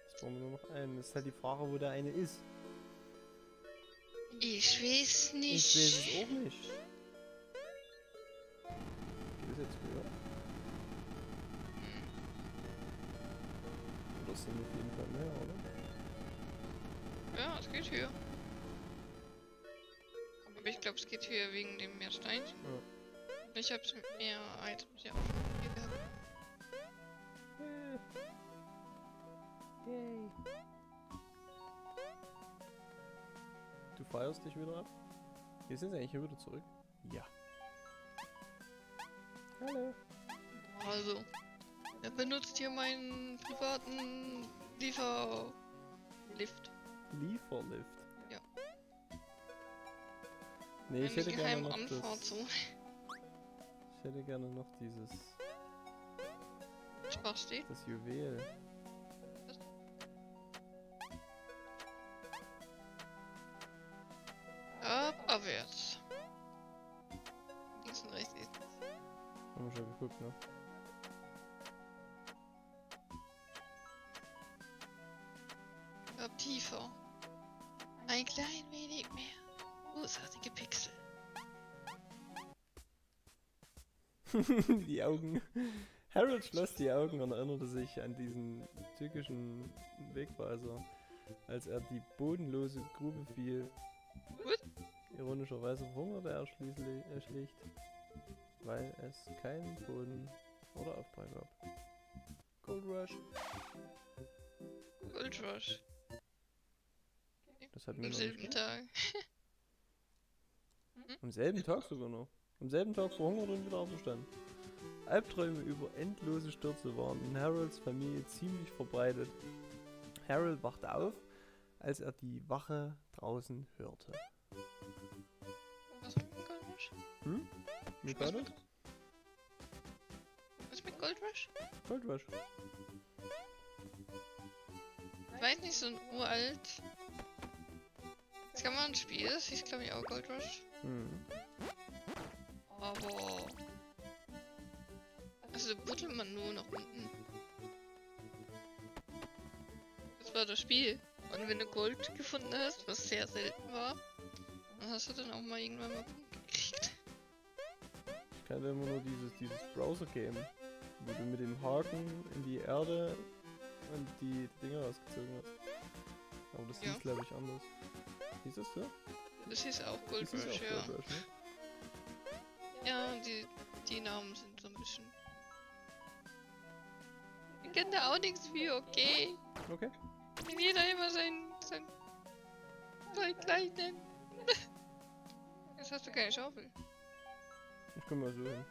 Jetzt brauchen wir nur noch einen. Ist halt die Frage, wo der eine ist. Ich weiß nicht. Ich weiß es auch nicht. Geht es jetzt höher? Oder sind auf jeden Fall mehr, oder? Ja, es geht höher. Es geht höher wegen dem mehr Steinchen. Ja. Ich hab's mit mehr Items ja auch schon hier gehabt. Yay. Du feierst dich wieder ab? Hier sind sie eigentlich hier wieder zurück? Ja. Hallo. Also, er benutzt hier meinen privaten Lieferlift. Lieferlift. Nee, ich hätte gerne noch das. Ich hätte gerne noch dieses, Spaß steht. das Juwel. Ab, abwärts. Links und rechts ist Haben wir schon geguckt, ne? Ab tiefer. Ein klein wenig mehr. Großartige Pixel. die Augen. Harold schloss die Augen und erinnerte sich an diesen tückischen Wegweiser, als er die bodenlose Grube fiel. What? Ironischerweise verhungerte er schließlich äh, schlicht, weil es keinen Boden oder Aufprall gab. Gold Rush. Gold Rush. Das hat mir Am selben nicht. Tag. Am selben Tag sogar noch. Am selben Tag verhungert und wieder auferstanden. Albträume über endlose Stürze waren in Harolds Familie ziemlich verbreitet. Harold wachte auf, als er die Wache draußen hörte. Was mit Gold Rush? Hm? Wie Was mit, was mit Gold Rush? Gold Rush. Ich weiß nicht, so ein uralt. Es kann man ein Spiel, das hieß glaube ich auch Gold Rush. Hm. Aber. Also buddelt man nur nach unten. Das war das Spiel. Und wenn du Gold gefunden hast, was sehr selten war, dann hast du dann auch mal irgendwann mal Punkte gekriegt. Ich kannte immer nur dieses, dieses Browser-Game, wo du mit dem Haken in die Erde und die Dinger rausgezogen hast. Aber das Ja. hieß glaube ich anders. Hieß das so? Das hieß auch Gold Rush, auch ja. Gold Rush, ne? Ja, die, die Namen sind so ein bisschen. kann da auch nichts für, okay? Okay. Wenn jeder immer sein, sein, sein gleich nennt. Jetzt hast du keine Schaufel. Ich komme mal so hin.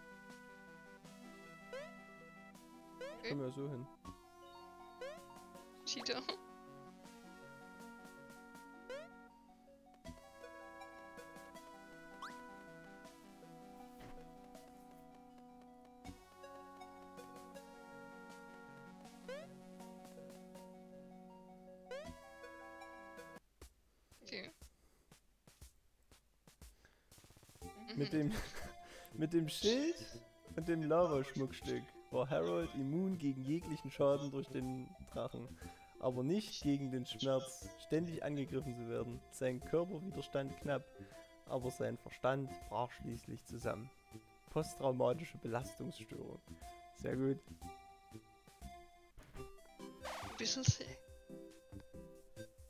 Ich komme mal so hin. Cheater. Mit dem, mit dem Schild und dem Lavaschmuckstück war Harold immun gegen jeglichen Schaden durch den Drachen, aber nicht gegen den Schmerz, ständig angegriffen zu werden. Sein Körper widerstand knapp, aber sein Verstand brach schließlich zusammen. Posttraumatische Belastungsstörung. Sehr gut. Bisschen.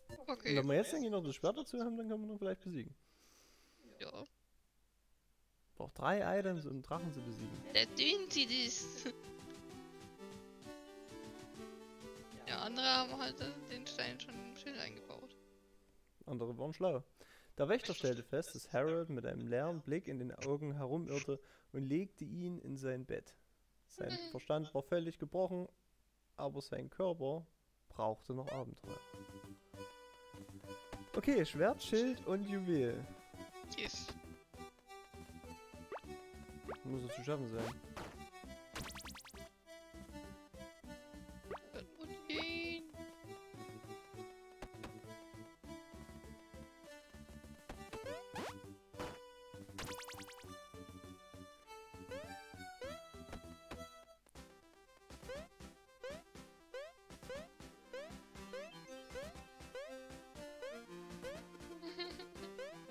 Und Okay. wenn wir jetzt eigentlich noch das Schwert dazu haben, dann können wir ihn vielleicht besiegen. Ja. Drei Items, um einen Drachen zu besiegen. Da tun sie das. Ja, andere haben halt den Stein schon im Schild eingebaut. Andere waren schlau. Der Wächter stellte fest, dass Harold mit einem leeren Blick in den Augen herumirrte und legte ihn in sein Bett. Sein Verstand war völlig gebrochen, aber sein Körper brauchte noch Abenteuer. Okay, Schwert, Schild und Juwel. Yes. Muss es zu schaffen sein.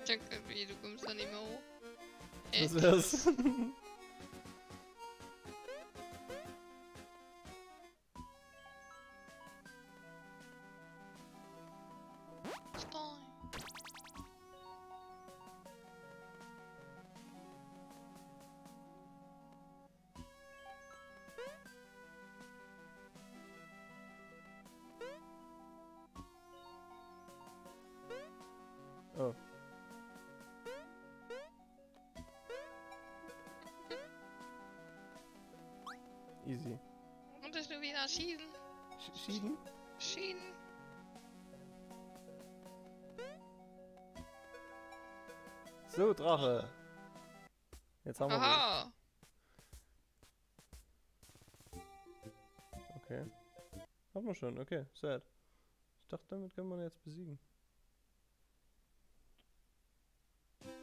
Das. Danke, wie du kommst da nicht mehr hoch. Das Äh, wär's. Stein. Das nur wieder schießen. Sch Schieden? Schienen. So, Drache. Jetzt haben wir den. Aha. Okay. Haben wir schon, okay, sad. Ich dachte, damit können wir jetzt besiegen.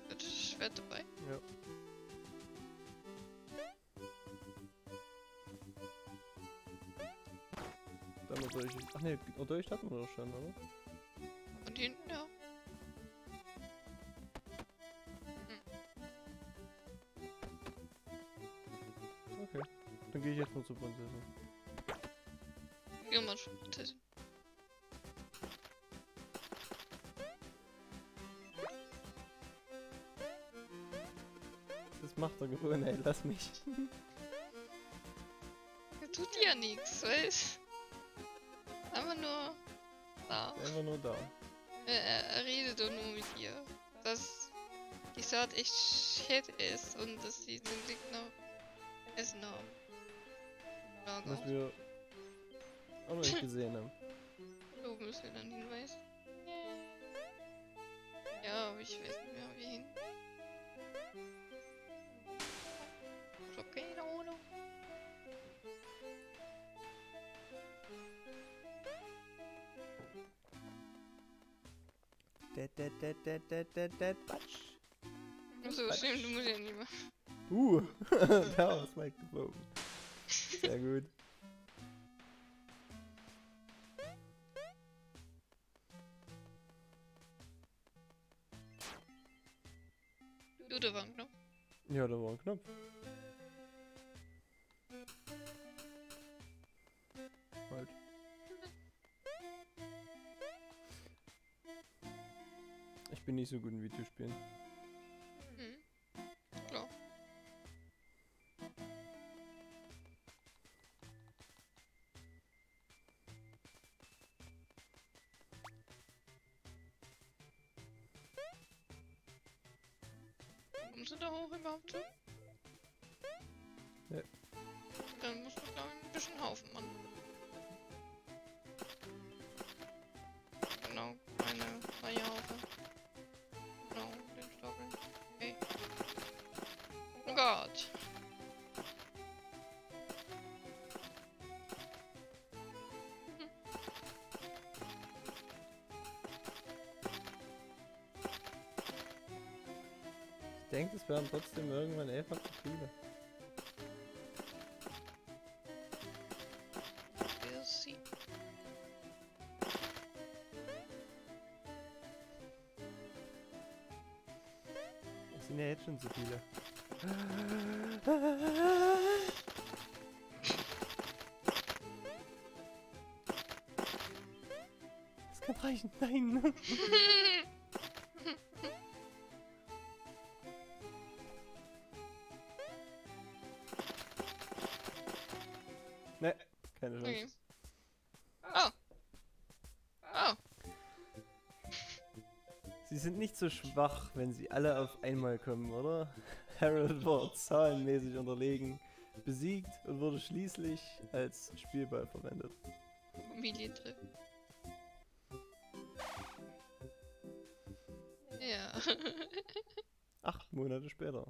Das ist Schwert dabei. Ja. Durch. Ach ne, durch hatten wir doch schon, oder? Und hinten, ja. Okay. Dann gehe ich jetzt mal zur Prinzessin. Gehen wir schon. Das- Das macht er gewohnt, ey, lass mich. Tut ja nichts, weißt Einfach nur da. Einfach nur da. Er, er, er redet doch nur mit ihr. Dass die Saat echt shit ist und dass sie zum Glück noch Essen haben. Was Lager. wir auch noch nicht gesehen haben. Wo müssen wir dann hinweisen? Ja, aber ich weiß nicht mehr wie hin. Ich hab keine Ahnung. Batsch. Achso, stimmt, du musst ja nicht mehr. Uh, da ist Mike geflogen. Sehr gut. Du, da war ein Knopf. Ja, da war ein Knopf. Bin nicht so gut in Videospielen. Gott. Ich denke, es werden trotzdem irgendwann einfach zu viele. Nein. ne, keine Chance. Okay. Oh. Oh. Sie sind nicht so schwach, wenn sie alle auf einmal kommen, oder? Harold war zahlenmäßig unterlegen, besiegt und wurde schließlich als Spielball verwendet. Familientrip. Monate später.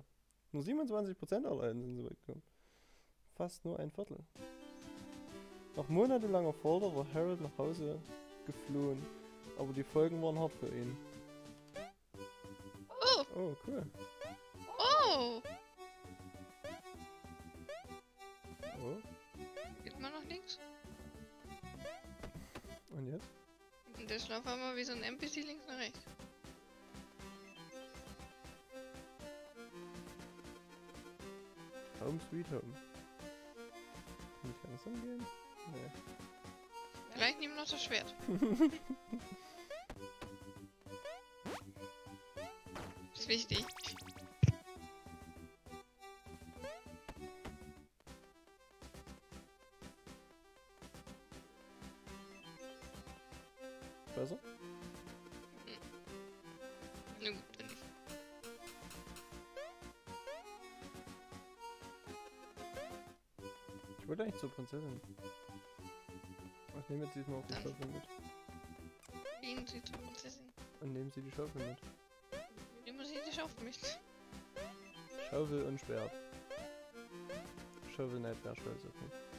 Nur 27% allein sind sie weggekommen. Fast nur ein Viertel. Nach monatelanger Folter war Harold nach Hause geflohen, aber die Folgen waren hart für ihn. Oh, Oh, cool. Sweet home. Kann ich langsam gehen? Nee. Vielleicht nehmen noch das Schwert. ist wichtig. Wollte eigentlich zur Prinzessin. Ich nehme jetzt diesmal auch die. Schaufel mit. Gehen Sie zur Prinzessin. Und nehmen Sie die Schaufel mit. Nehmen Sie die Schaufel mit. Schaufel und Schwert. Schaufel auf mich. Okay.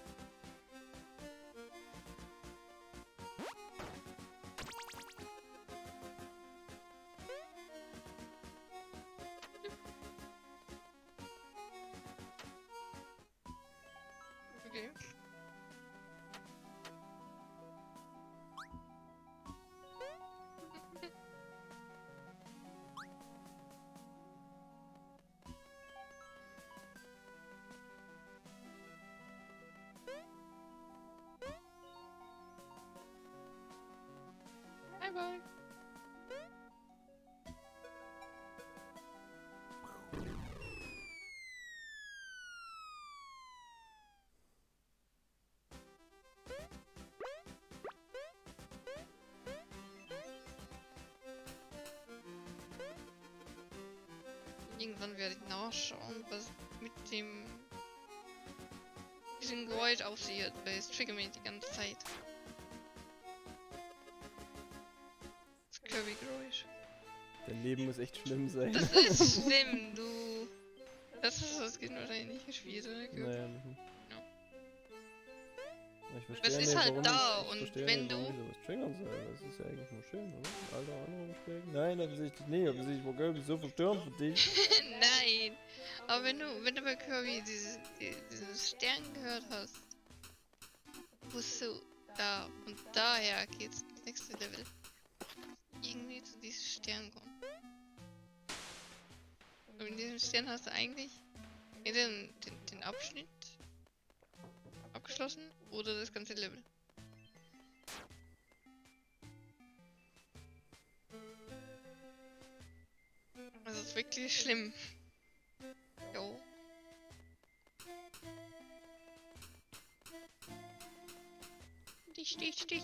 Irgendwann werde ich nachschauen, was mit dem diesem Geräusch aussieht, weil es triggert mich die ganze Zeit. Das Kirby-Geräusch. Dein Leben muss echt schlimm sein. Das ist schlimm, du. Das ist das Kind wahrscheinlich nicht gespielt, oder? Naja, nicht. Ja. Ich verstehe ist nicht, halt da ich, ich und wenn nicht, du- sowas triggern soll. Das ist ja eigentlich nur schön, oder? Alter, Erinnerungsstärken. Nein, offensichtlich nicht. Offensichtlich war Kirby so verstörend für dich. Nein. Aber wenn du, wenn du bei Kirby dieses, die, diesen Stern gehört hast, wusstest du, da und daher geht's ins nächste Level. Irgendwie zu diesem Stern kommen. Und in diesem Stern hast du eigentlich den, den, den Abschnitt abgeschlossen oder das ganze Level. Das ist wirklich schlimm. Jo. Stich, stich, stich.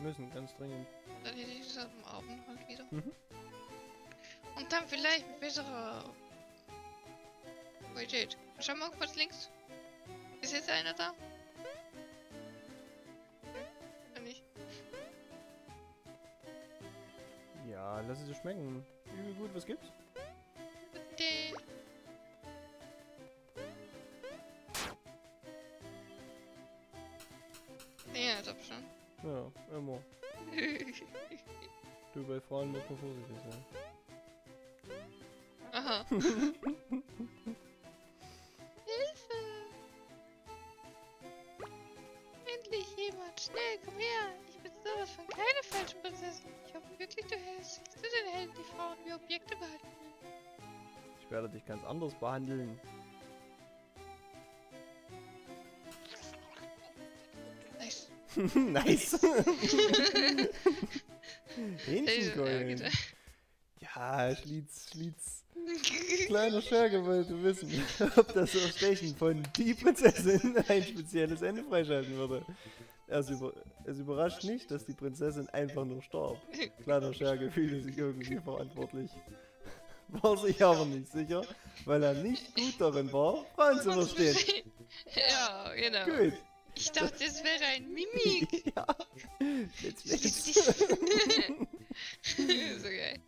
Müssen, ganz dringend. Dann hätte ich das am Abend halt wieder. Mhm. Und dann vielleicht ein besserer... Wait. Schau mal kurz links. Ist jetzt einer da? Kann nicht. Ja, lass es dir schmecken. Übel gut, was gibt's? immer. Du, bei Frauen muss man vorsichtig sein. Aha. Hilfe! Endlich jemand! Schnell, komm her! Ich bin sowas von keine falschen Prinzessin. Ich hoffe wirklich, du hältst zu den Helden, die Frauen wie Objekte behalten. Ich werde dich ganz anders behandeln. Nice. nice. Ja, Hähnchenkeulen. genau. Schlitz, Schlitz. Kleiner Scherge wollte wissen, ob das Erstechen von die Prinzessin ein spezielles Ende freischalten würde. Es, über, es überrascht nicht, dass die Prinzessin einfach nur starb. Kleiner Scherge fühlte sich irgendwie verantwortlich. War sich aber nicht sicher, weil er nicht gut darin war, Frauen zu verstehen. Ja, genau. Gut. Ich dachte, es wäre ein Mimik. ja. Jetzt, so geil.